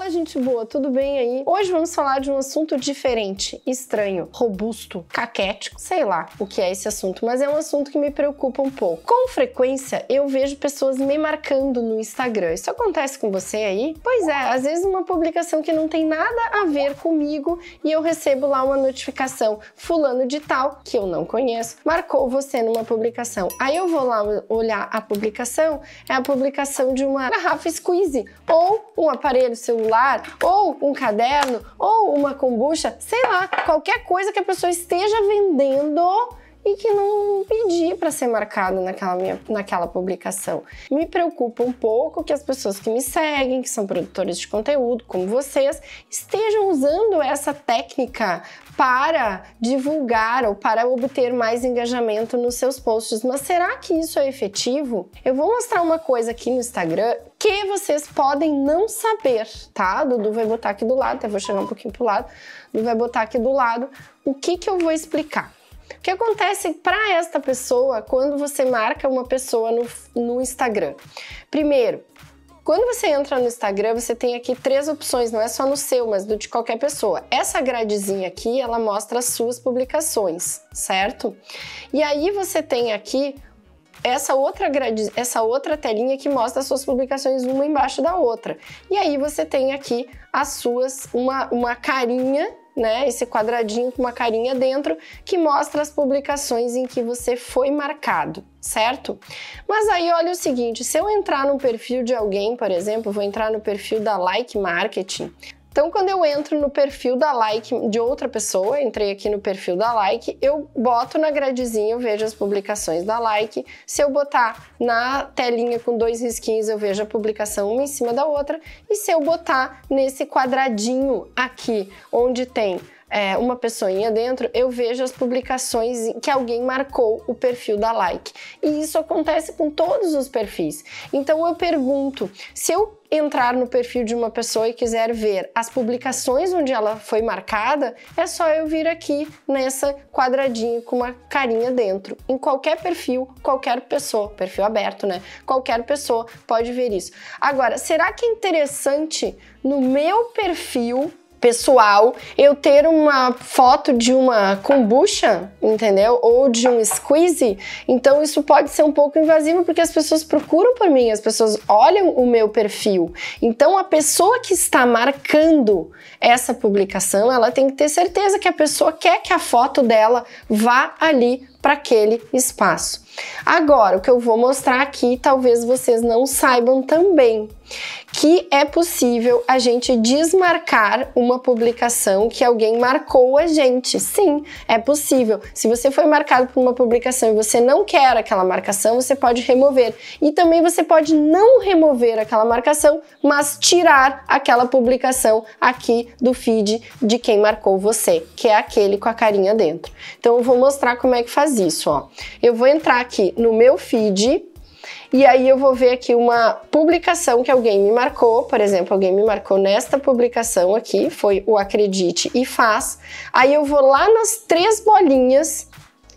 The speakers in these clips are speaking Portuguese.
Fala, gente boa, tudo bem aí? Hoje vamos falar de um assunto diferente, estranho, robusto, caquético, sei lá o que é esse assunto, mas é um assunto que me preocupa um pouco. Com frequência, eu vejo pessoas me marcando no Instagram. Isso acontece com você aí? Pois é, às vezes uma publicação que não tem nada a ver comigo e eu recebo lá uma notificação, fulano de tal, que eu não conheço, marcou você numa publicação. Aí eu vou lá olhar a publicação, é a publicação de uma garrafa squeeze ou um aparelho celular, ou um caderno, ou uma kombucha, sei lá, qualquer coisa que a pessoa esteja vendendo e que não pedi para ser marcado naquela, minha, naquela publicação. Me preocupa um pouco que as pessoas que me seguem, que são produtores de conteúdo, como vocês, estejam usando essa técnica para divulgar ou para obter mais engajamento nos seus posts. Mas será que isso é efetivo? Eu vou mostrar uma coisa aqui no Instagram que vocês podem não saber, tá? Dudu vai botar aqui do lado, até vou chegar um pouquinho pro lado. Dudu vai botar aqui do lado o que que eu vou explicar. O que acontece para esta pessoa quando você marca uma pessoa no, no Instagram? Primeiro, quando você entra no Instagram, você tem aqui três opções, não é só no seu, mas do de qualquer pessoa. Essa gradezinha aqui, ela mostra as suas publicações, certo? E aí você tem aqui essa outra grade, essa outra telinha que mostra as suas publicações uma embaixo da outra. E aí você tem aqui as suas uma, uma carinha né, esse quadradinho com uma carinha dentro que mostra as publicações em que você foi marcado, certo? Mas aí olha o seguinte, se eu entrar no perfil de alguém, por exemplo, vou entrar no perfil da Like Marketing, então, quando eu entro no perfil da Like de outra pessoa, entrei aqui no perfil da Like, eu boto na gradezinha, eu vejo as publicações da Like. Se eu botar na telinha com dois risquinhos, eu vejo a publicação uma em cima da outra. E se eu botar nesse quadradinho aqui, onde tem é, uma pessoinha dentro, eu vejo as publicações que alguém marcou o perfil da like. E isso acontece com todos os perfis. Então eu pergunto, se eu entrar no perfil de uma pessoa e quiser ver as publicações onde ela foi marcada, é só eu vir aqui nessa quadradinho com uma carinha dentro. Em qualquer perfil, qualquer pessoa, perfil aberto, né? Qualquer pessoa pode ver isso. Agora, será que é interessante no meu perfil pessoal eu ter uma foto de uma kombucha, entendeu? Ou de um squeeze, então isso pode ser um pouco invasivo porque as pessoas procuram por mim, as pessoas olham o meu perfil. Então a pessoa que está marcando essa publicação, ela tem que ter certeza que a pessoa quer que a foto dela vá ali para aquele espaço. Agora, o que eu vou mostrar aqui, talvez vocês não saibam também, que é possível a gente desmarcar uma publicação que alguém marcou a gente. Sim, é possível. Se você foi marcado por uma publicação e você não quer aquela marcação, você pode remover. E também você pode não remover aquela marcação, mas tirar aquela publicação aqui do feed de quem marcou você, que é aquele com a carinha dentro. Então eu vou mostrar como é que faz isso, ó. Eu vou entrar aqui no meu feed e aí eu vou ver aqui uma publicação que alguém me marcou, por exemplo, alguém me marcou nesta publicação aqui, foi o Acredite e Faz. Aí eu vou lá nas três bolinhas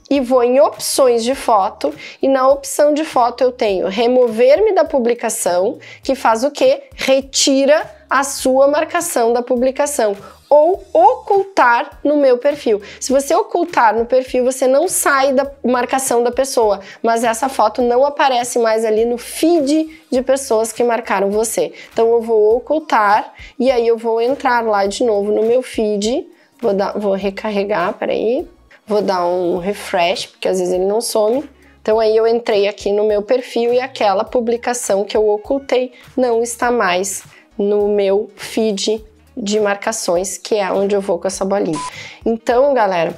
e vou em opções de foto e na opção de foto eu tenho remover-me da publicação, que faz o quê? Retira a sua marcação da publicação ou ocultar no meu perfil. Se você ocultar no perfil, você não sai da marcação da pessoa, mas essa foto não aparece mais ali no feed de pessoas que marcaram você. Então eu vou ocultar e aí eu vou entrar lá de novo no meu feed, vou, dar, vou recarregar, peraí, vou dar um refresh, porque às vezes ele não some. Então aí eu entrei aqui no meu perfil e aquela publicação que eu ocultei não está mais no meu feed de marcações, que é onde eu vou com essa bolinha. Então, galera,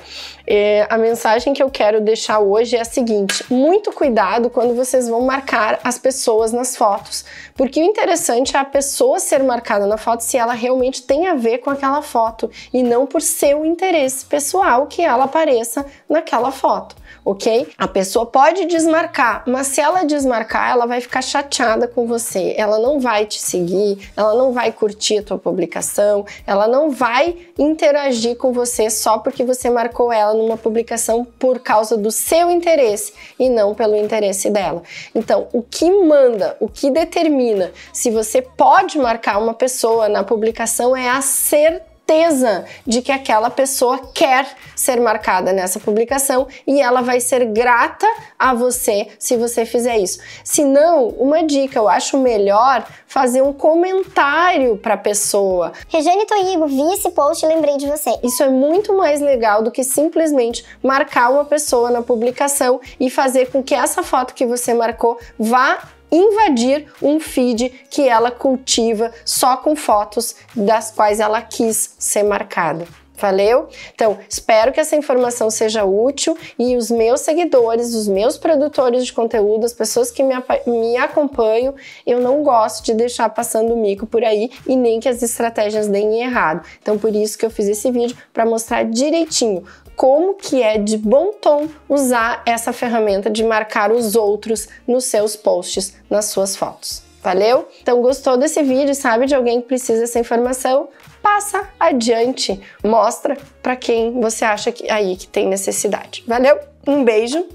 é, a mensagem que eu quero deixar hoje é a seguinte: muito cuidado quando vocês vão marcar as pessoas nas fotos, porque o interessante é a pessoa ser marcada na foto se ela realmente tem a ver com aquela foto e não por seu interesse pessoal que ela apareça naquela foto. Ok? A pessoa pode desmarcar, mas se ela desmarcar, ela vai ficar chateada com você, ela não vai te seguir, ela não vai curtir a tua publicação, ela não vai interagir com você só porque você marcou ela numa publicação por causa do seu interesse e não pelo interesse dela. Então, o que manda, o que determina se você pode marcar uma pessoa na publicação é a certeza certeza de que aquela pessoa quer ser marcada nessa publicação e ela vai ser grata a você se você fizer isso. Se não, uma dica, eu acho melhor fazer um comentário para a pessoa. Regiane Toigo, vi esse post e lembrei de você. Isso é muito mais legal do que simplesmente marcar uma pessoa na publicação e fazer com que essa foto que você marcou vá invadir um feed que ela cultiva só com fotos das quais ela quis ser marcada. Valeu? Então, espero que essa informação seja útil e os meus seguidores, os meus produtores de conteúdo, as pessoas que me, me acompanham, eu não gosto de deixar passando o mico por aí e nem que as estratégias deem errado. Então, por isso que eu fiz esse vídeo para mostrar direitinho como que é de bom tom usar essa ferramenta de marcar os outros nos seus posts, nas suas fotos. Valeu? Então gostou desse vídeo, sabe de alguém que precisa dessa informação? Passa adiante, mostra para quem você acha que aí que tem necessidade. Valeu? Um beijo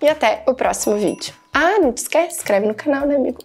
e até o próximo vídeo. Ah, não te esquece, inscreve no canal, né, amigo?